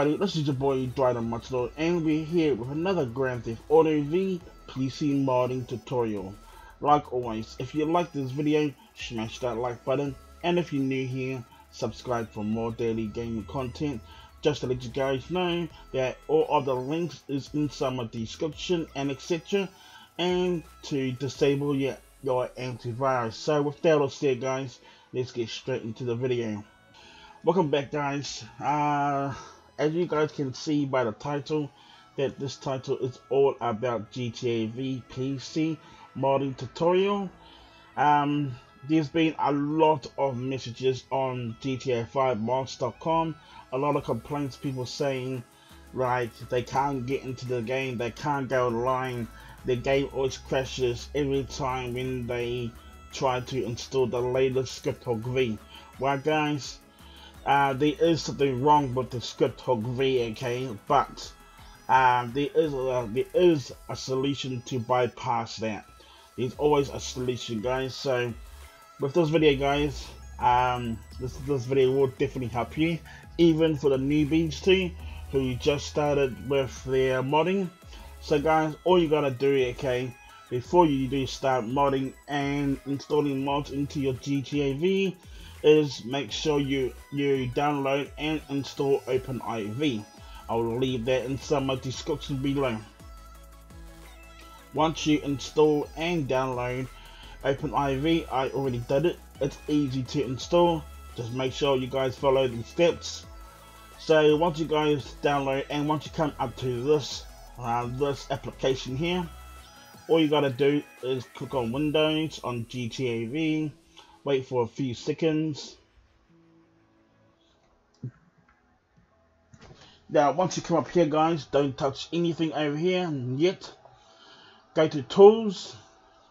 everybody, this is your boy Dryder Mataroa, and we're here with another Grand Theft Auto V PC modding tutorial. Like always, if you like this video, smash that like button, and if you're new here, subscribe for more daily gaming content. Just to let you guys know that all of the links is inside my description and etc. And to disable your, your antivirus. So with that all said guys, let's get straight into the video. Welcome back guys. Uh, as you guys can see by the title, that this title is all about GTA V PC modding tutorial. Um, there's been a lot of messages on GTA 5 mods.com, a lot of complaints, people saying like they can't get into the game, they can't go online, the game always crashes every time when they try to install the latest Scripthook V. Well guys, uh, there is something wrong with the Scripthook V, okay, but uh, there is a, there is a solution to bypass that. There's always a solution, guys. So with this video, guys, um, this this video will definitely help you, even for the newbies too, who just started with their modding. So, guys, all you gotta do, okay, before you do start modding and installing mods into your GTA V is make sure you you download and install OpenIV. I will leave that in some of the description below. Once you install and download OpenIV, I already did it. It's easy to install. Just make sure you guys follow the steps. So once you guys download and once you come up to this uh, this application here, all you gotta do is click on Windows on GTA V wait for a few seconds. Now, once you come up here, guys, don't touch anything over here yet. Go to Tools,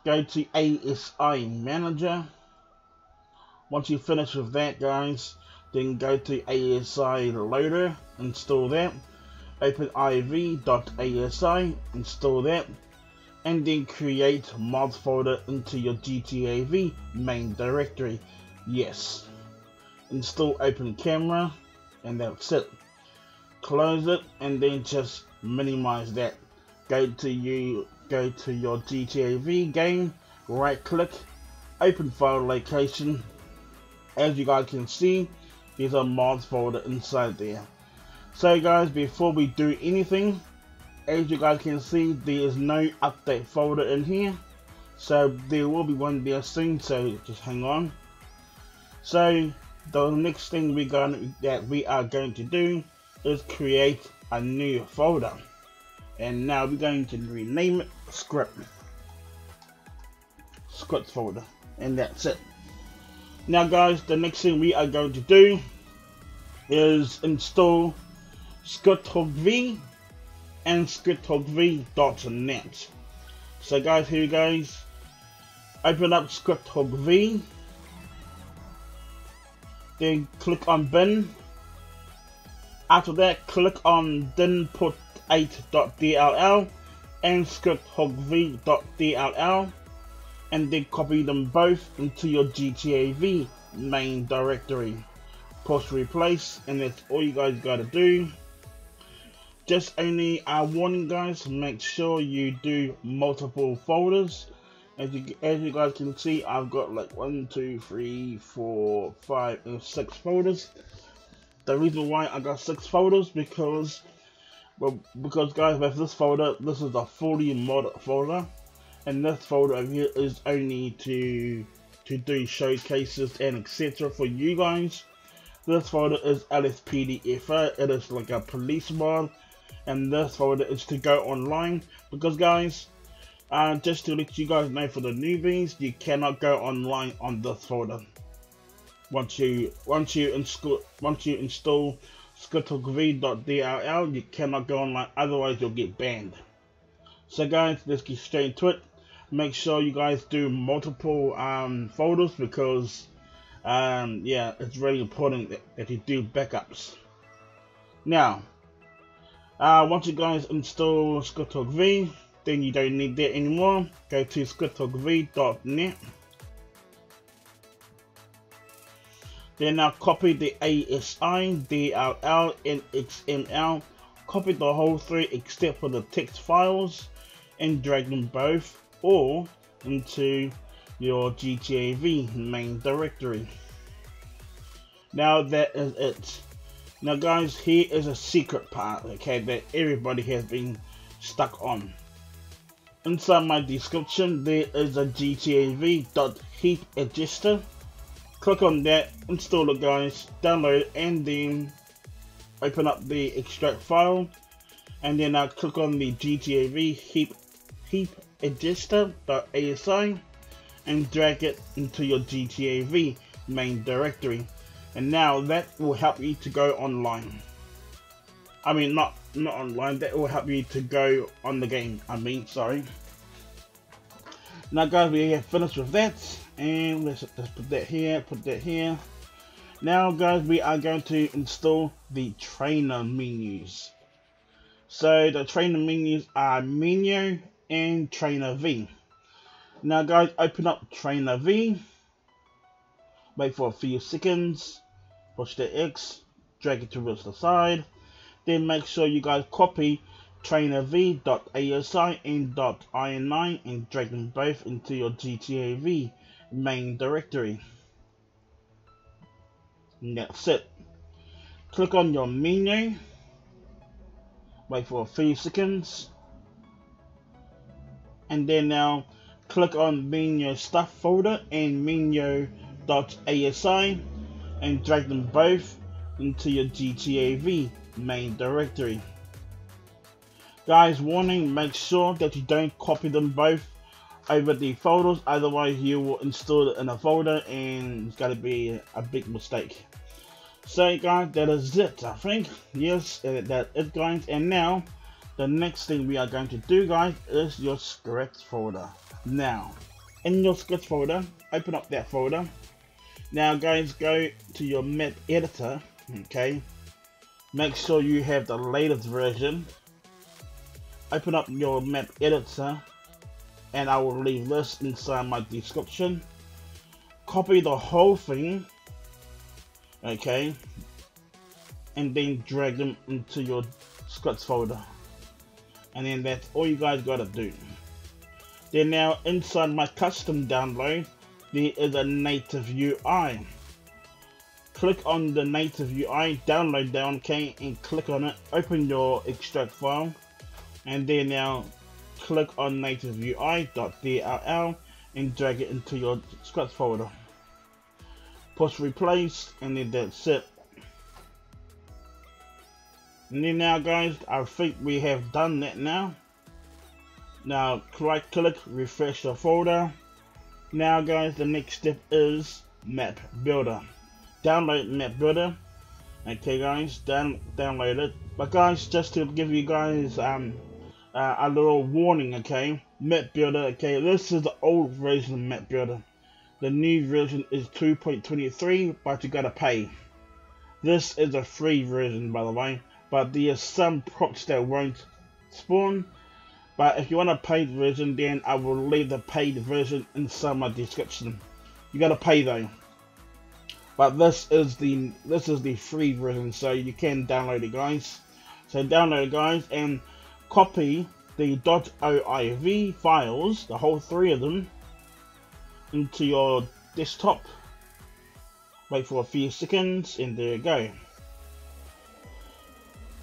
go to ASI Manager. Once you finish with that, guys, then go to ASI Loader, install that. OpenIV.asi, install that and then create mods folder into your GTA V main directory. Yes. Install open camera and that's it. Close it and then just minimize that. Go to you go to your GTA V game, right click, open file location. As you guys can see, there's a mods folder inside there. So guys, before we do anything, as you guys can see there is no update folder in here. So there will be one there soon so just hang on. So the next thing we're going that we are going to do is create a new folder. And now we're going to rename it script. Script folder. And that's it. Now guys the next thing we are going to do is install Scripthook V and scripthookv.net. So guys, here you guys. Open up Scripthook V. Then click on bin. After that, click on dinput8.dll and scripthookv.dll and then copy them both into your GTA V main directory. Post replace and that's all you guys gotta do just only a warning guys make sure you do multiple folders. As you as you guys can see I've got like one two three four five and six folders. The reason why I got six folders because well because guys with this folder this is a fully mod folder. And this folder over here is only to to do showcases and etc for you guys. This folder is LSPDFR it is like a police mod and this folder is to go online. Because guys uh, just to let you guys know for the newbies you cannot go online on this folder. Once you once you install once you install scripthookv.dll you cannot go online otherwise you'll get banned. So guys let's get straight into it. Make sure you guys do multiple um, folders because um, yeah it's really important that, that you do backups. Now uh, once you guys install Scripthook V, then you don't need that anymore. Go to scripthookv.net. Then now copy the ASI, DLL, and XML. Copy the whole three except for the text files and drag them both all into your GTAV main directory. Now that is it. Now guys, here is a secret part, okay, that everybody has been stuck on. Inside my description, there is a gtav.heap adjuster. Click on that, install it guys, download and then open up the extract file. And then I click on the gtav heap, heap adjuster.asi and drag it into your gtav main directory. And now that will help you to go online. I mean, not not online. That will help you to go on the game. I mean, sorry. Now, guys, we have finished with that, and let's let's put that here. Put that here. Now, guys, we are going to install the trainer menus. So the trainer menus are Menyoo and trainer V. Now, guys, open up trainer V. Wait for a few seconds. Push the X. Drag it towards the side then make sure you guys copy trainerv.asi and .in9 and drag them both into your GTAV main directory. And that's it. Click on your Menyoo. Wait for a few seconds. And then now click on Menyoo stuff folder and Menyoo.asi and drag them both into your GTAV main directory. Guys, warning, make sure that you don't copy them both over the folders, otherwise you will install it in a folder and it's going to be a big mistake. So guys, that is it, I think. Yes, that is guys. And now, the next thing we are going to do guys is your scripts folder. Now, in your scripts folder, open up that folder. Now guys, go to your map editor, okay, Make sure you have the latest version. Open up your map editor and I will leave this inside my description. Copy the whole thing, okay, and then drag them into your scripts folder. And then that's all you guys gotta do. Then now inside my custom download, there is a native UI click on the native UI, download down, okay, and click on it, open your extract file, and then now click on native UI.dll and drag it into your script folder. Push replace, and then that's it. And then now guys, I think we have done that now. Now right click, refresh your folder. Now guys, the next step is map builder. Download map builder. Okay guys down download it. But guys just to give you guys um uh, a little warning okay? Map builder okay this is the old version of map builder. The new version is 2.23 but you gotta pay. This is a free version by the way but there are some props that won't spawn but if you want a paid version then I will leave the paid version inside my description. You gotta pay though. But this is the this is the free version so you can download it guys. So download it guys and copy the .oiv files the whole three of them into your desktop. Wait for a few seconds and there you go.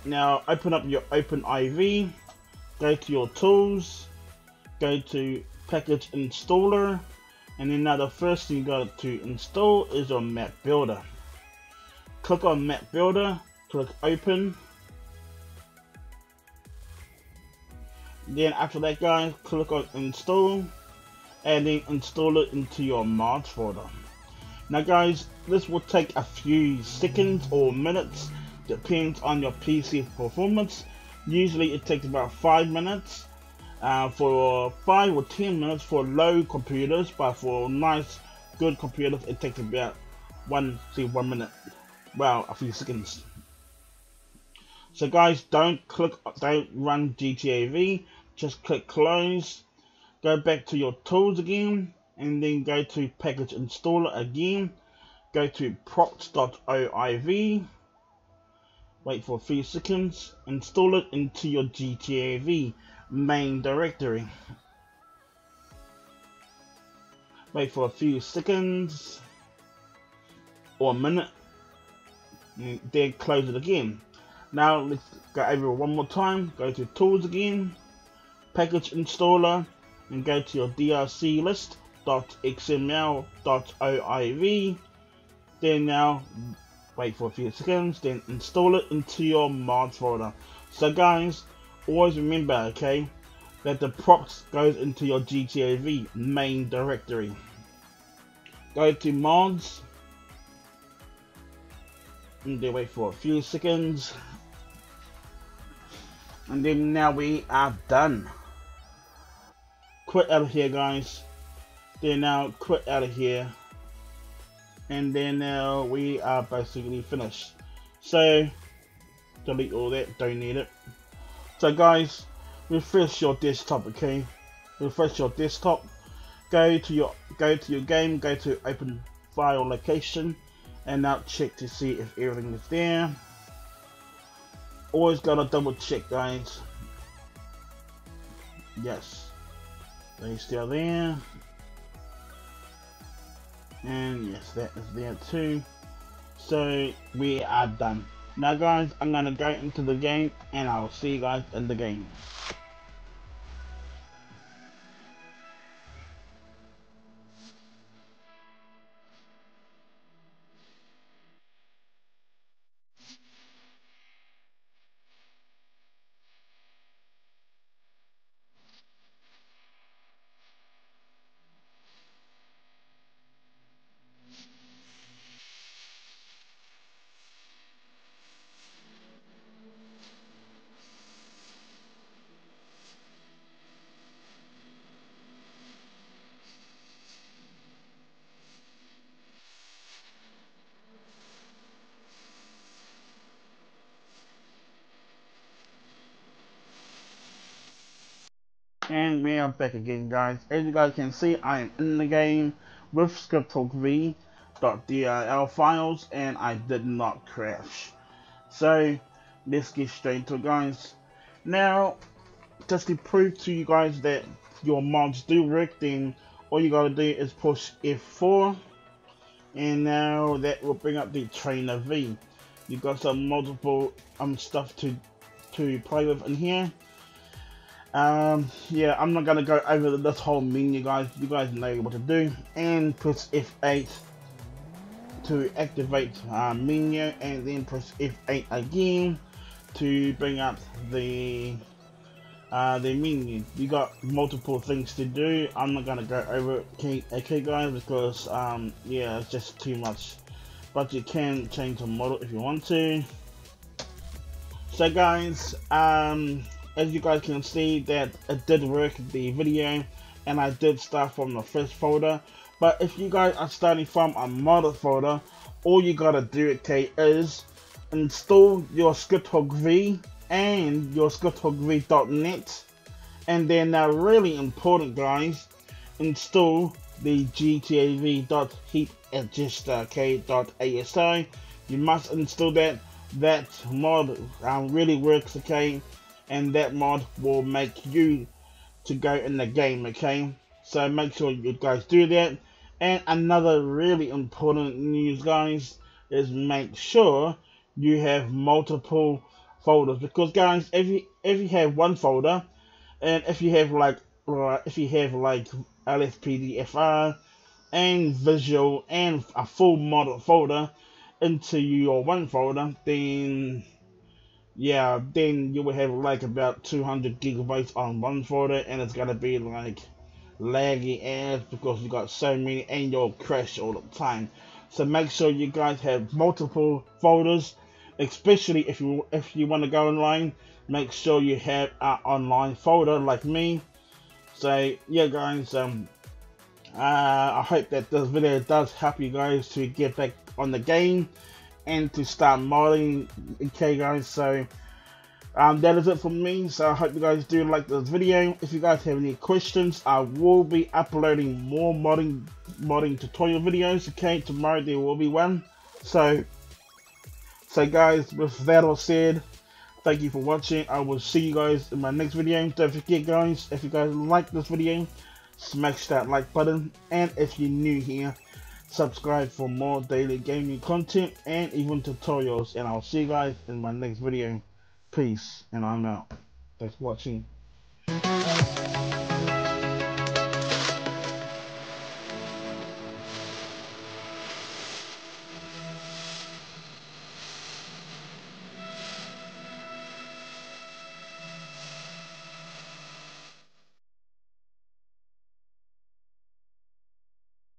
Now open up your OpenIV go to your tools go to package installer and then now the first thing you got to install is your map builder. Click on map builder, click open. Then after that guys, click on install and then install it into your mods folder. Now guys, this will take a few seconds or minutes, depends on your PC performance. Usually it takes about 5 minutes uh, for 5 or 10 minutes for low computers, but for nice, good computers, it takes about one, see one minute. Well, a few seconds. So guys, don't click, don't run GTAV, just click close, go back to your tools again, and then go to package installer again, go to props.oiv, wait for a few seconds, install it into your GTA V main directory. Wait for a few seconds or a minute, mm, then close it again. Now let's go over one more time. Go to Tools again, Package Installer, and go to your DRC. Then now wait for a few seconds, then install it into your mods folder. So guys, always remember, okay, that the props goes into your GTA V main directory. Go to mods, and then wait for a few seconds, and then now we are done. Quit out of here, guys. Then now quit out of here, and then now we are basically finished. So delete all that, don't need it. So guys, refresh your desktop, okay? Refresh your desktop. Go to your go to your game, go to open file location, and now check to see if everything is there. Always gotta double check, guys. Yes, they still there. And yes, that is there too. So we are done. Now guys, I'm gonna go into the game and I'll see you guys in the game. And we are back again guys. As you guys can see, I am in the game with scripthookv.dll files and I did not crash. So, let's get straight to it guys. Now, just to prove to you guys that your mods do work, then all you gotta do is push F4 and now that will bring up the trainer V. You've got some multiple um stuff to to play with in here um, yeah, I'm not gonna go over this whole menu, guys. You guys know what to do. And press F8 to activate uh, Menyoo, and then press F8 again to bring up the uh, the menu. You got multiple things to do. I'm not gonna go over it, okay, okay guys, because um, yeah, it's just too much. But you can change the model if you want to. So guys, um, as you guys can see that it did work the video and I did start from the first folder. But if you guys are starting from a model folder all you gotta do okay is install your scripthook v and your scripthookv.net and then now really important guys install the gtav.heap adjuster okay you must install that. That mod um, really works okay and that mod will make you to go in the game okay? So make sure you guys do that. And another really important news guys is make sure you have multiple folders. Because guys if you if you have one folder and if you have like uh, if you have like LSPDFR and visual and a full model folder into your one folder then yeah, then you will have like about 200 gigabytes on one folder, and it's gonna be like laggy ass because you got so many, and you'll crash all the time. So make sure you guys have multiple folders, especially if you if you want to go online. Make sure you have an online folder like me. So yeah, guys, um, uh, I hope that this video does help you guys to get back on the game and to start modding okay guys so um, that is it for me so i hope you guys do like this video if you guys have any questions i will be uploading more modding modding tutorial videos. Okay, tomorrow there will be one. So, so guys, with that all said, thank you for watching. I will see you guys in my next video. Don't forget guys, if you guys like this video, smash that like button. And if you're new here, subscribe for more daily gaming content and even tutorials. And I'll see you guys in my next video. Peace, and I'm out. Thanks for watching.